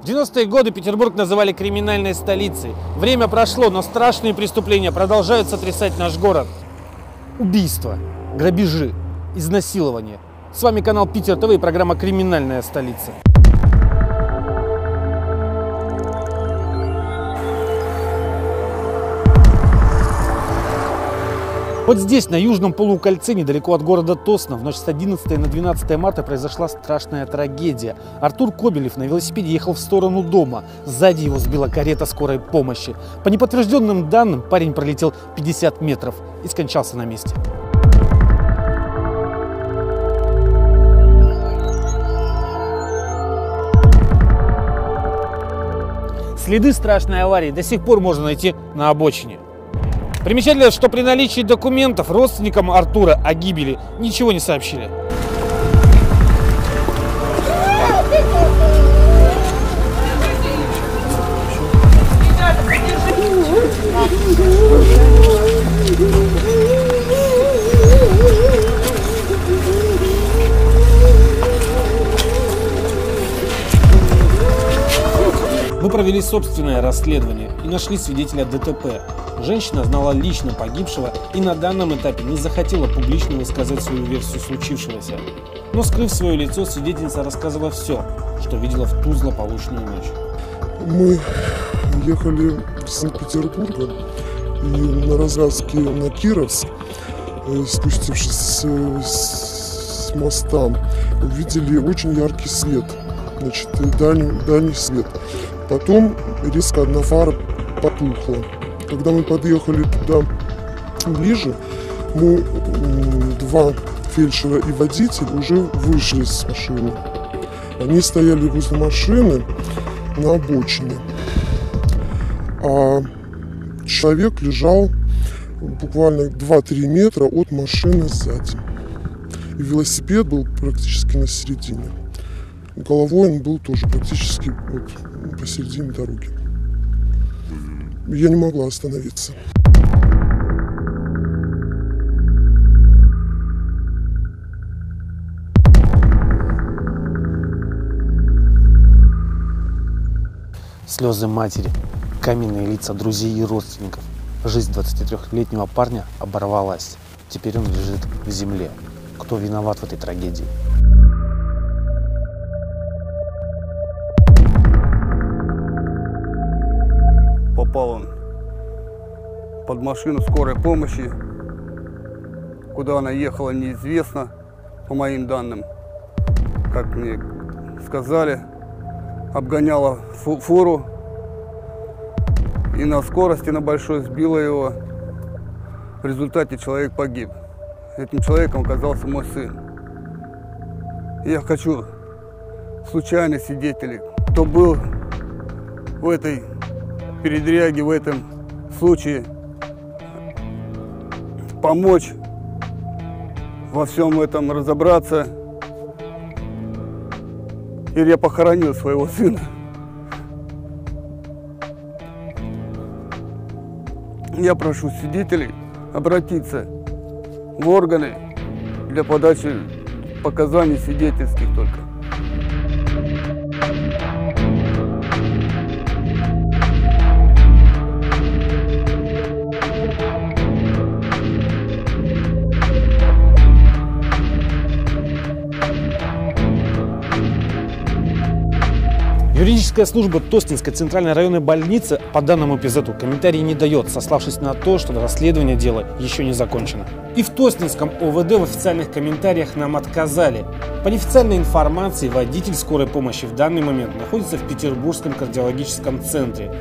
В 90-е годы Петербург называли криминальной столицей. Время прошло, но страшные преступления продолжают сотрясать наш город. Убийства, грабежи, изнасилования. С вами канал Питер ТВ и программа «Криминальная столица». Вот здесь, на южном полукольце, недалеко от города Тосно, в ночь с 11 на 12 марта произошла страшная трагедия. Артур Кобелев на велосипеде ехал в сторону дома. Сзади его сбила карета скорой помощи. По неподтвержденным данным, парень пролетел 50 метров и скончался на месте. Следы страшной аварии до сих пор можно найти на обочине. Примечательно, что при наличии документов родственникам Артура о гибели ничего не сообщили. Мы провели собственное расследование и нашли свидетеля ДТП. Женщина знала лично погибшего и на данном этапе не захотела публично высказать свою версию случившегося. Но скрыв свое лицо, свидетельница рассказывала все, что видела в ту злополучную ночь. Мы ехали из Санкт-Петербурга и на развязке на Кировск, э, спустившись с, с моста, увидели очень яркий свет, значит, дальний, дальний свет. Потом резко одна фара потухла. Когда мы подъехали туда ближе, мы, два фельдшера и водитель уже вышли с машины. Они стояли возле машины на обочине. А человек лежал буквально 2-3 метра от машины сзади. И велосипед был практически на середине. Головой он был тоже практически вот посередине дороги. Я не могла остановиться. Слезы матери, каменные лица друзей и родственников. Жизнь 23-летнего парня оборвалась. Теперь он лежит в земле. Кто виноват в этой трагедии? Попал он под машину скорой помощи. Куда она ехала, неизвестно, по моим данным. Как мне сказали, обгоняла фу- фуру и на скорости на большой сбила его. В результате человек погиб. Этим человеком оказался мой сын. Я хочу случайных свидетелей, кто был в этой передряги в этом случае помочь во всем этом разобраться. Или я похоронил своего сына. Я прошу свидетелей обратиться в органы для подачи показаний свидетельских только. Юридическая служба Тостинской центральной районной больницы по данному эпизоду комментарий не дает, сославшись на то, что расследование дела еще не закончено. И в Тостинском ОВД в официальных комментариях нам отказали. По неофициальной информации, водитель скорой помощи в данный момент находится в Петербургском кардиологическом центре.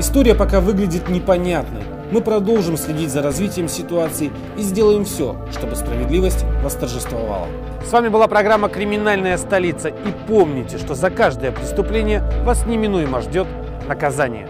История пока выглядит непонятной. Мы продолжим следить за развитием ситуации и сделаем все, чтобы справедливость восторжествовала. С вами была программа «Криминальная столица». И помните, что за каждое преступление вас неминуемо ждет наказание.